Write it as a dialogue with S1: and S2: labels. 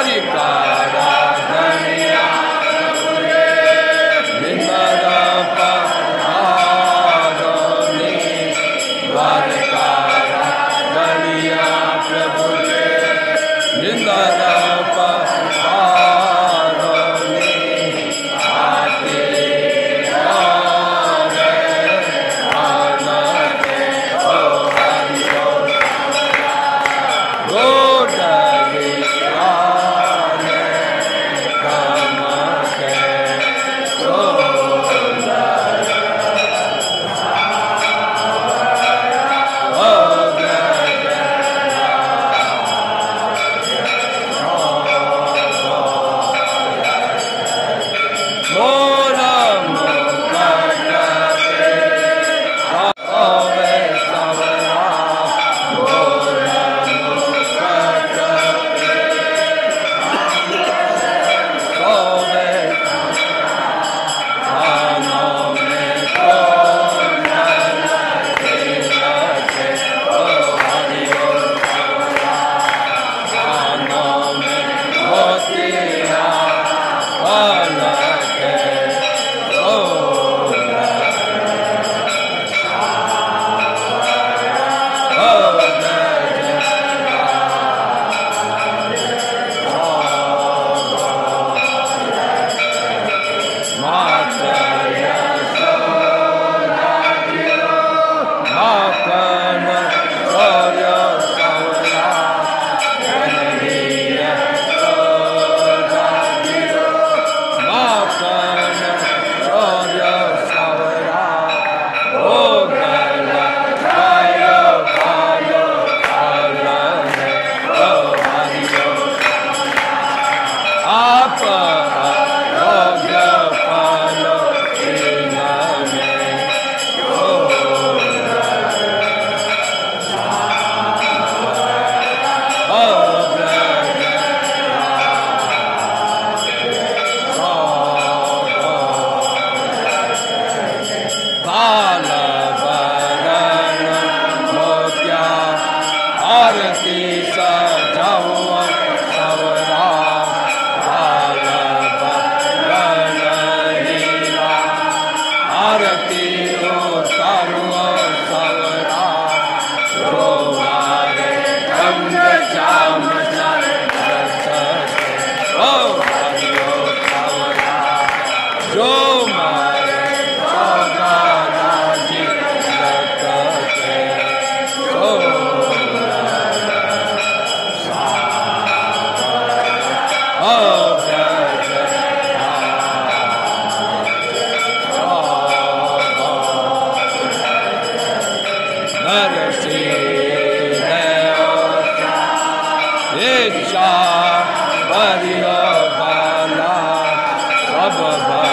S1: Maricá. uh Ichar, Vadiyavana, Sababha.